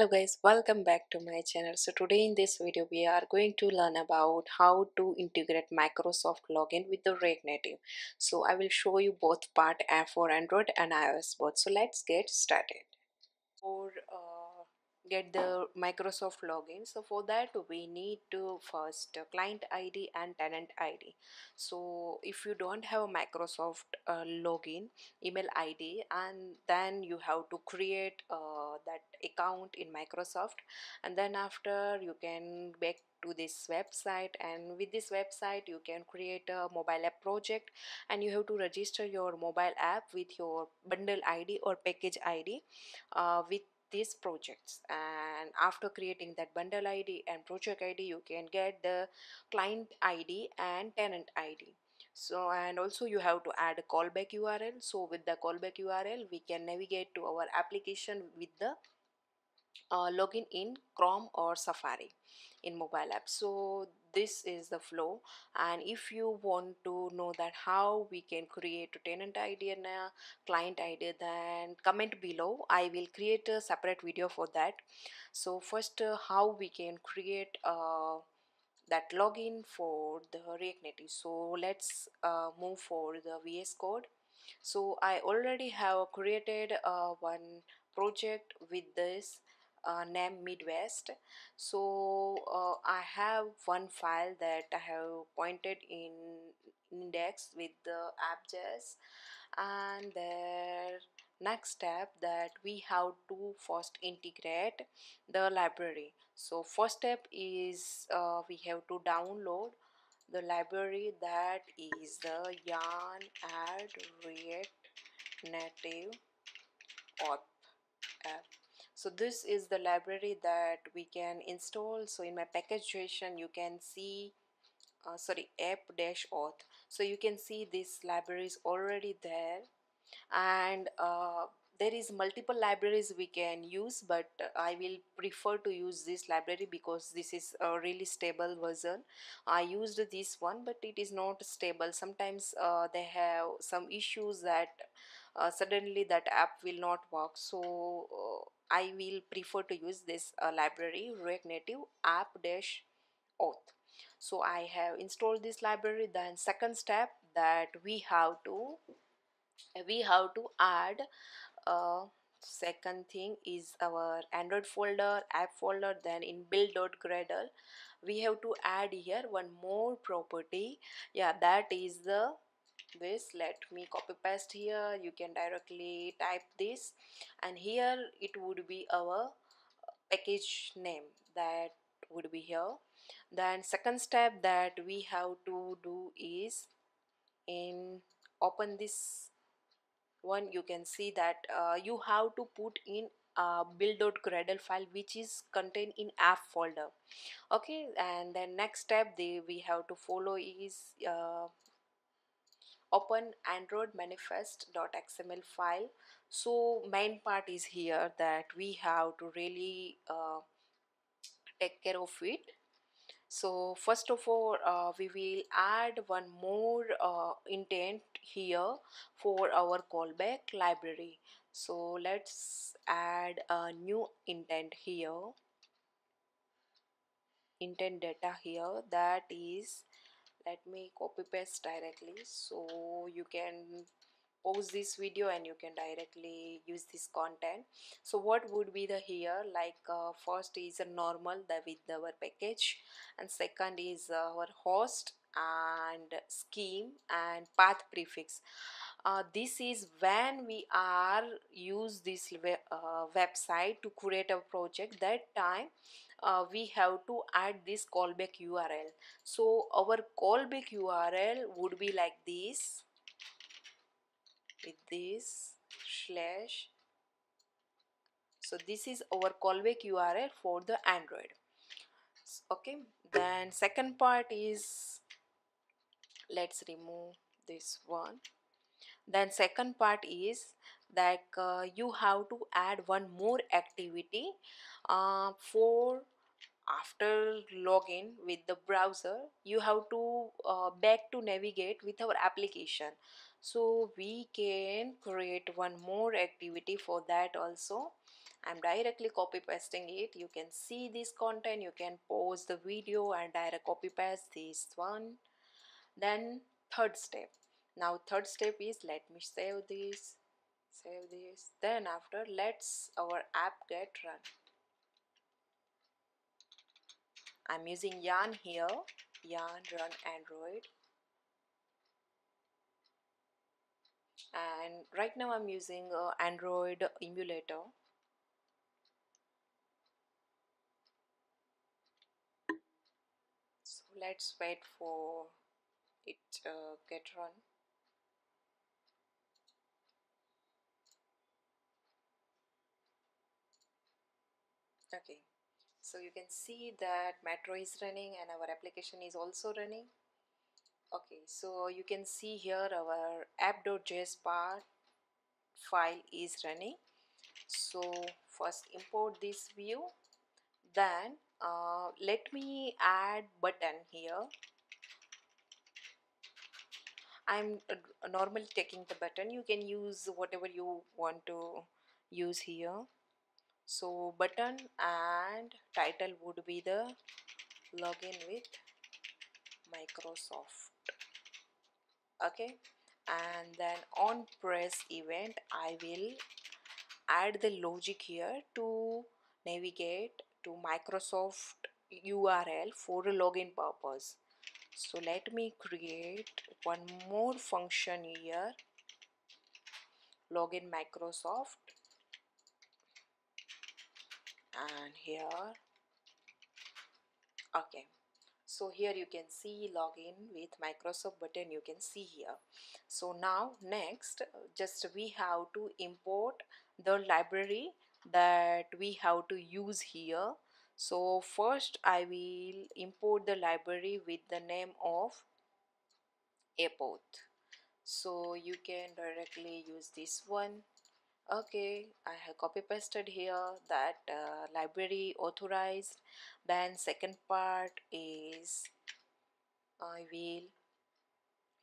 Hello guys, welcome back to my channel. So today in this video we are going to learn about how to integrate Microsoft login with the React Native. So I will show you both part for Android and iOS both. So let's get started. For uh, get the Microsoft login. So for that we need to first client ID and tenant ID so if you don't have a Microsoft uh, login email ID and then you have to create uh, that account in Microsoft. And then after you can back to this website and with this website you can create a mobile app project and you have to register your mobile app with your bundle ID or package ID uh, with these projects. And after creating that bundle id and project id you can get the client id and tenant id so and also you have to add a callback url so with the callback url we can navigate to our application with the uh, login in chrome or safari in mobile app. So this is the flow. And if you want to know that how we can create a tenant id and a client id then comment below. I will create a separate video for that. So first uh, how we can create uh, that login for the react native. So let's uh, move for the vs code. So i already have created uh, one project with this uh, name midwest. So uh, i have one file that i have pointed in index with the app.js and the next step that we have to first integrate the library. So first step is uh, we have to download the library that is the yarn add react native auth app so this is the library that we can install. So in my package.json you can see uh, sorry app dash auth so you can see this library is already there. And uh, there is multiple libraries we can use but I will prefer to use this library because this is a really stable version. I used this one but it is not stable. Sometimes uh, they have some issues that uh, suddenly that app will not work. So uh, I will prefer to use this uh, library React Native app dash auth. So I have installed this library. Then second step that we have to we have to add uh, second thing is our android folder app folder then in build.gradle we have to add here one more property. Yeah that is the this let me copy paste here. You can directly type this. And here it would be our package name that would be here. Then second step that we have to do is in open this one you can see that uh, you have to put in a build.gradle file which is contained in app folder. Okay and then next step they we have to follow is uh, open android manifest.xml file. So main part is here that we have to really uh, take care of it. So first of all uh, we will add one more uh, intent here for our callback library. So let's add a new intent here. Intent data here that is let me copy paste directly. So you can pause this video and you can directly use this content. So what would be the here? Like uh, first is a normal the with our package. And second is our host and scheme and path prefix uh, this is when we are use this web, uh, website to create a project. That time uh, we have to add this callback url so our callback url would be like this. With this slash. So this is our callback url for the android. Okay. Then second part is let's remove this one then second part is that uh, you have to add one more activity uh, for after login with the browser you have to uh, back to navigate with our application. So we can create one more activity for that also. I'm directly copy pasting it. You can see this content you can pause the video and direct copy paste this one. Then third step now third step is let me save this save this. Then after let's our app get run. I'm using yarn here yarn run android. And right now I'm using uh, android emulator. So let's wait for it uh, get run okay. So you can see that metro is running and our application is also running. Okay. So you can see here our app.js part file is running. So first import this view. Then uh, let me add button here. I'm uh, normally taking the button. You can use whatever you want to use here so button and title would be the login with Microsoft. Okay? And then on press event I will add the logic here to navigate to Microsoft URL for login purpose. So let me create one more function here. Login Microsoft and here okay. So here you can see login with Microsoft button you can see here. So now next just we have to import the library that we have to use here. So first I will import the library with the name of AppAuth so you can directly use this one okay I have copy pasted here that uh, library authorized. Then second part is I will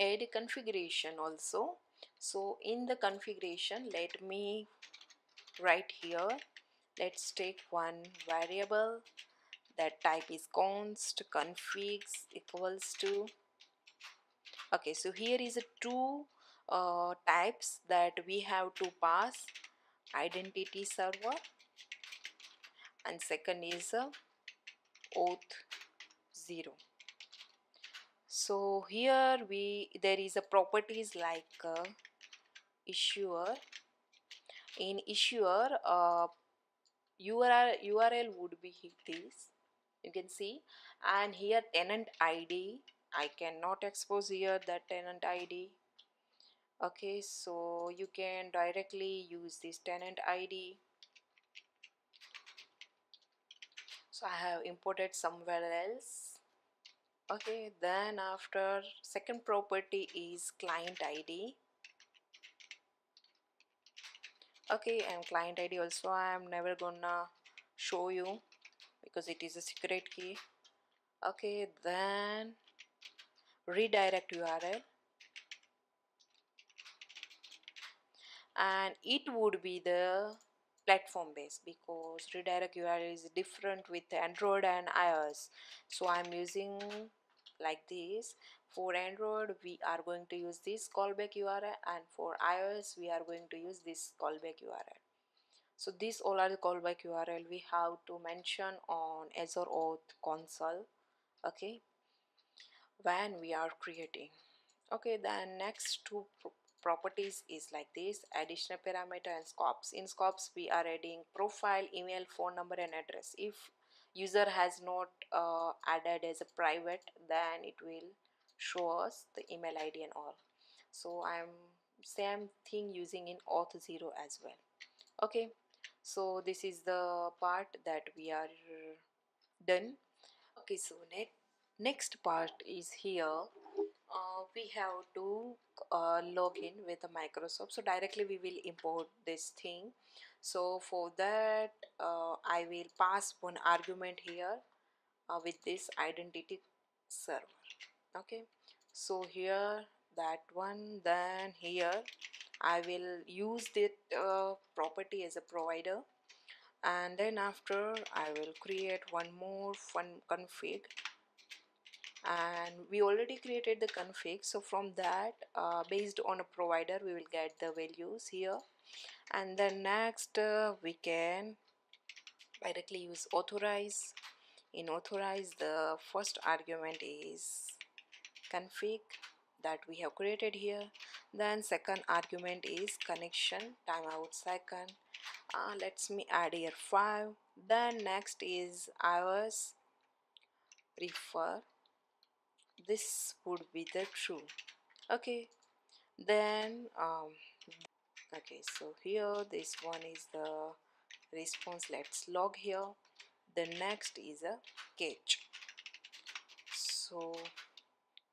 add configuration also. So in the configuration let me write here. Let's take one variable. That type is const configs equals to okay so here is a two uh, types that we have to pass. Identity server. And second is a auth 0 so here we there is a properties like uh, issuer. In issuer uh, URL, URL would be this. You can see. And here tenant ID I cannot expose here that tenant ID okay so you can directly use this tenant ID so I have imported somewhere else. Okay then after second property is client ID okay and client ID also I am never gonna show you because it is a secret key. Okay then redirect URL and it would be the platform based because redirect URL is different with Android and iOS. So I'm using like this. For Android we are going to use this callback URL and for iOS we are going to use this callback URL so these all are the callback URL we have to mention on Azure Auth console okay when we are creating. Okay then next two properties is like this. Additional parameter and scopes in scopes we are adding profile email phone number and address. If user has not uh, added as a private then it will show us the email id and all. So i'm same thing using in auth 0 as well. Okay. So this is the part that we are done. Okay so next next part is here uh, we have to uh, log in with the Microsoft. So directly we will import this thing. So for that uh, I will pass one argument here uh, with this identity server. Okay? So here that one then here I will use that uh, property as a provider. And then after I will create one more fun config and we already created the config. So from that uh, based on a provider we will get the values here. And then next uh, we can directly use authorize. In authorize the first argument is config that we have created here. Then second argument is connection timeout second. Uh, let's me add here 5 then next is iOS prefer this would be the true. Okay then um, okay so here this one is the response. Let's log here. The next is a catch. So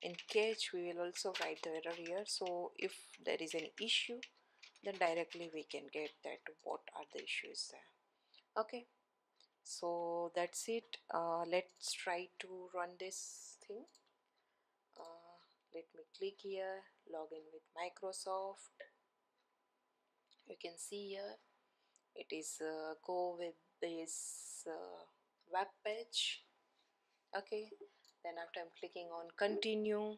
in catch we will also write the error here. So if there is any issue then directly we can get that what are the issues there. Okay so that's it. Uh, let's try to run this thing let me click here login with Microsoft. You can see here it is uh, go with this uh, web page. Okay then after I'm clicking on continue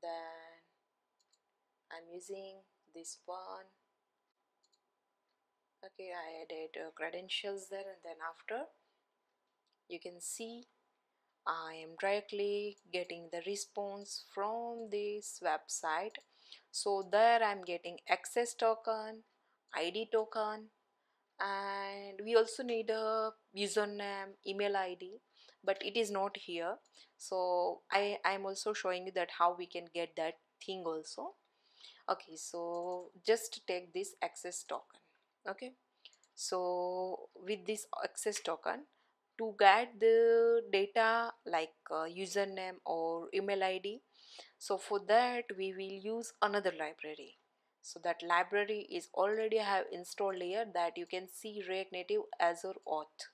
then I'm using this one. Okay I added uh, credentials there and then after you can see I am directly getting the response from this website. So there I'm getting access token ID token and we also need a username email ID but it is not here. So I I'm also showing you that how we can get that thing also. Okay so just take this access token. Okay so with this access token to get the data like uh, username or email id so for that we will use another library. So that library is already have installed here that you can see react native azure auth.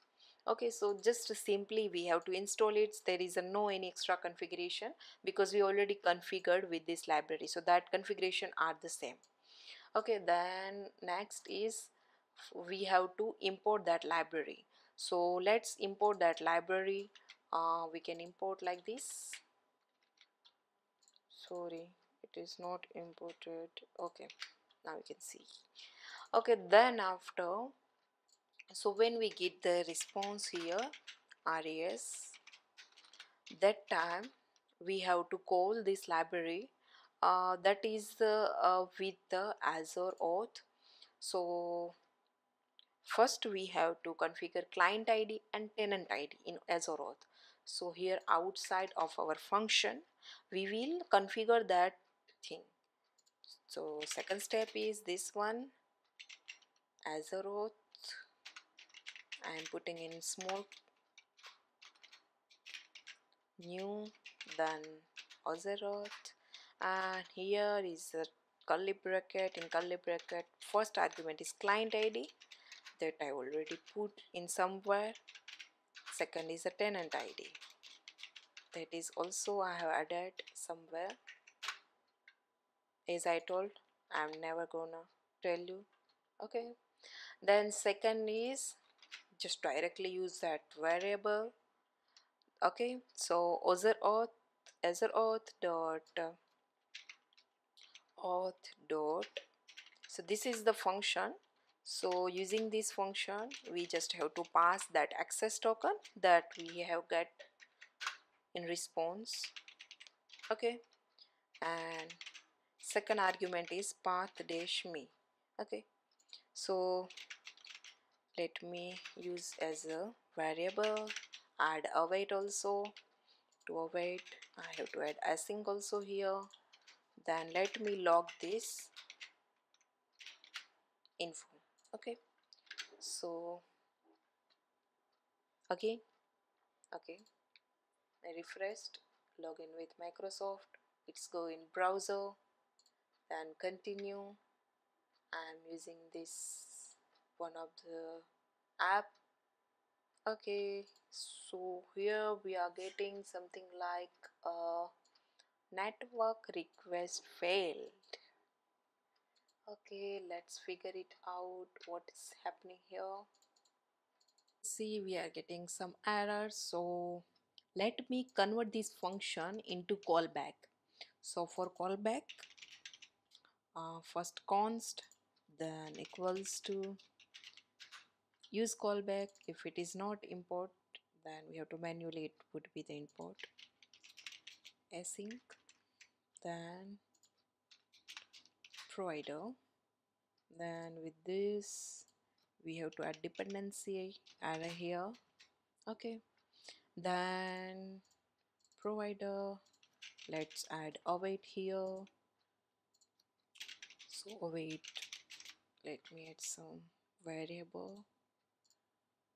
Okay so just simply we have to install it. There is no any extra configuration because we already configured with this library. So that configuration are the same. Okay then next is we have to import that library so let's import that library. Uh, we can import like this. Sorry it is not imported. Okay now you can see. Okay then after so when we get the response here res that time we have to call this library. Uh, that is uh, uh, with the Azure auth. So first we have to configure client ID and tenant ID in Azure auth so here outside of our function we will configure that thing. So second step is this one Azure auth I am putting in small new then AzureAuth. And here is a curly bracket. In curly bracket first argument is client ID that I already put in somewhere. Second is a tenant ID that is also I have added somewhere. As I told I'm never gonna tell you. Okay. Then second is just directly use that variable. Okay. So Azure auth Azure auth dot auth dot. So this is the function so using this function we just have to pass that access token that we have get in response. Okay. And second argument is path dash me. Okay. So let me use as a variable add await also. To await I have to add async also here. Then let me log this info okay. So again okay. I refreshed login with Microsoft. It's go in browser then continue. I'm using this one of the app. Okay so here we are getting something like a network request failed okay let's figure it out what is happening here. See we are getting some errors so let me convert this function into callback. So for callback uh, first const then equals to use callback. If it is not import then we have to manually it would be the import async. Then provider then with this we have to add dependency array here. Okay. Then provider let's add await here. So await let me add some variable.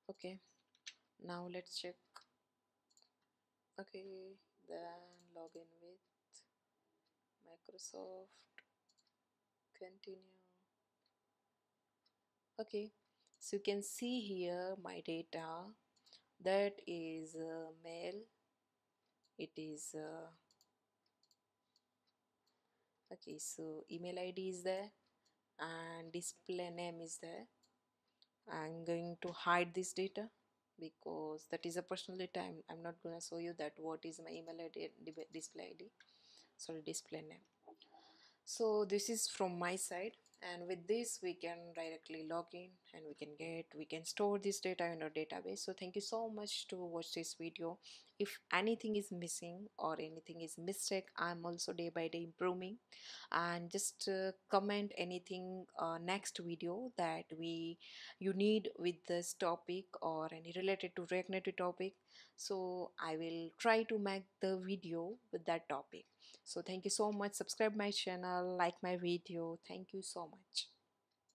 Okay. Now let's check. Okay. Then login with Microsoft continue. Okay. So you can see here my data. That is uh, mail. It is uh, okay. So email id is there and display name is there. I'm going to hide this data because that is a personal data. I'm, I'm not gonna show you that what is my email ID display ID sorry display name so this is from my side and with this we can directly log in and we can get we can store this data in our database. So thank you so much to watch this video. If anything is missing or anything is mistake i'm also day by day improving. And just uh, comment anything uh, next video that we you need with this topic or any related to react native topic. So i will try to make the video with that topic so thank you so much. Subscribe my channel like my video. Thank you so much